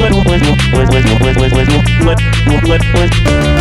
with with with with with with with with with with